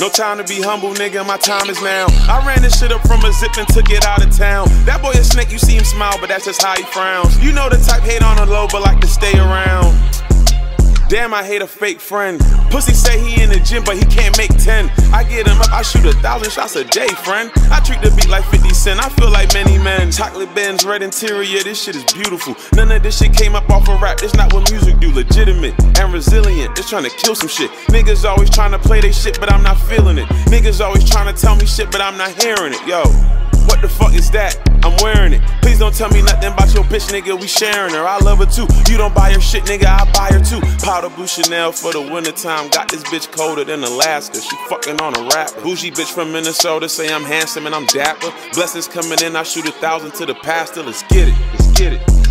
No time to be humble, nigga, my time is now. I ran this shit up from a zip and took it out of town. That boy a snake, you see him smile, but that's just how he frowns. You know the type hate on the low, but like to stay around. Damn, I hate a fake friend. Pussy say he in the gym, but he can't make 10. I get him up, I shoot a thousand shots a day, friend. I treat the beat like 50 Cent, I feel like many men. Chocolate Benz, red interior, this shit is beautiful. None of this shit came up off a of rap, it's not what music do. Legitimate and resilient, it's trying to kill some shit. Niggas always trying to play they shit, but I'm not feeling it. Niggas always trying to tell me shit, but I'm not hearing it, yo. What the fuck is that? I'm wearing it. Don't tell me nothing about your bitch, nigga. We sharing her. I love her too. You don't buy her shit, nigga. I buy her too. Powder blue Chanel for the wintertime. Got this bitch colder than Alaska. She fucking on a rapper. Bougie bitch from Minnesota say I'm handsome and I'm dapper. Blessings coming in. I shoot a thousand to the pastor. Let's get it. Let's get it.